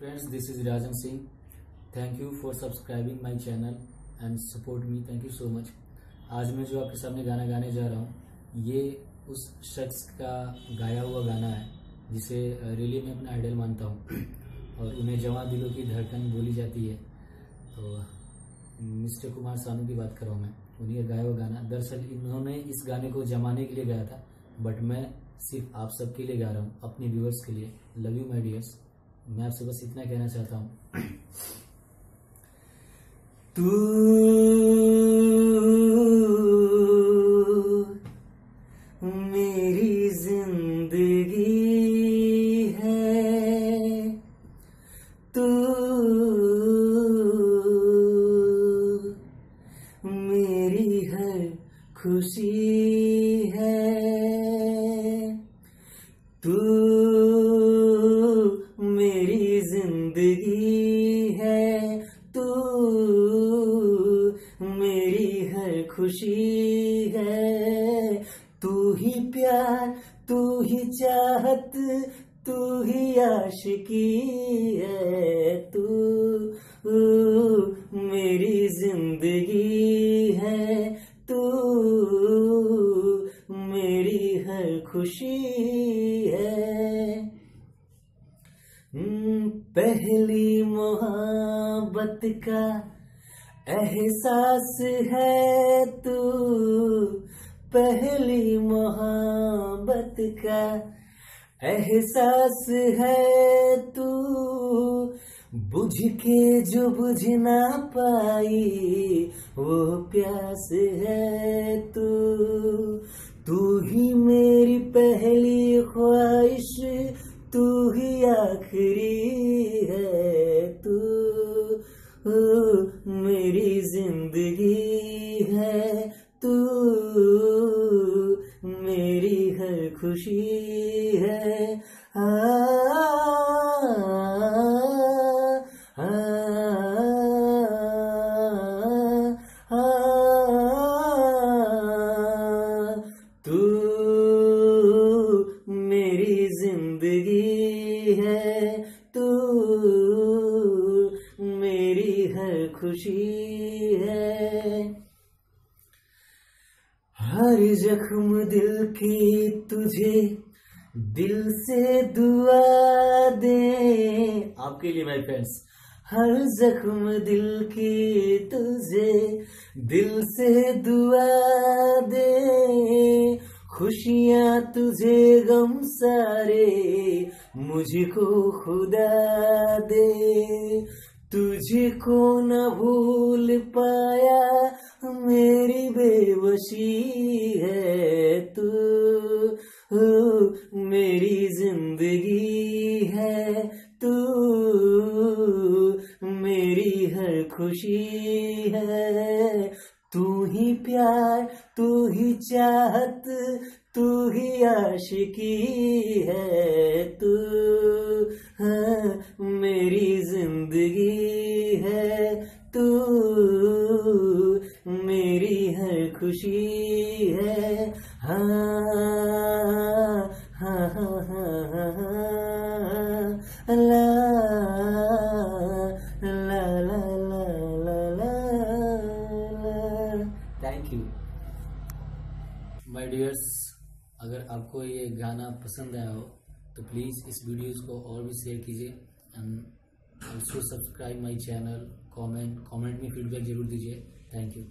Friends, this is Rajan Singh. Thank you for subscribing my channel and support me. Thank you so much. आज मैं जो आपके सामने गाना गाने जा रहा हूँ ये उस शख्स का गाया हुआ गाना है जिसे रियली मैं अपना आइडल मानता हूँ और उन्हें जवां दिलों की धड़कन बोली जाती है तो मिस्टर कुमार सानू की बात कर रहा हूँ मैं उन्हीं गाया हुआ गाना दरअसल इन्होंने इस गाने को जमाने के लिए गाया था बट मैं सिर्फ़ आप सबके लिए गा रहा हूँ अपने व्यूअर्स के लिए लव यू माई डियर्स मैं आपसे बस इतना कहना चाहता हूँ। तू मेरी ज़िंदगी है। तू मेरी हर खुशी प्यार तू ही चाहत तू ही आशिकी है तू मेरी ज़िंदगी है तू मेरी हर खुशी है। हम्म, पहली मोहब्बत का एहसास है तू पहली मोहब्बत का एहसास है तू। बुझ के जो बुझ ना पाई, वो प्यास है तू। तू ही मेरी पहली ख्वाहिश, तू ही आखिरी है तू। मेरी ज़िंदगी है। है आ, तू मेरी ज़िंदगी है तू मेरी हर खुशी है हर जख्म दिल की तुझे दिल से दुआ दे। आपके लिए माय फ्रेंड्स हर जख्म दिल की तुझे। दिल से दुआ दे। खुशियाँ तुझे गम सारे, मुझको खुदा दे। तुझको न भूल पाया है तू मेरी हर खुशी है। तू ही प्यार तू ही चाहत तू ही आशिकी है। तू हाँ, मेरी ज़िंदगी है। तू मेरी हर खुशी है। हाँ हाँ हाँ हाँ हाँ। थैंक यू माय डियर्स अगर आपको ये गाना पसंद आया हो तो प्लीज़ इस वीडियोस को और भी शेयर कीजिए and also subscribe my channel comment comment में फीडबैक ज़रूर दीजिए. Thank you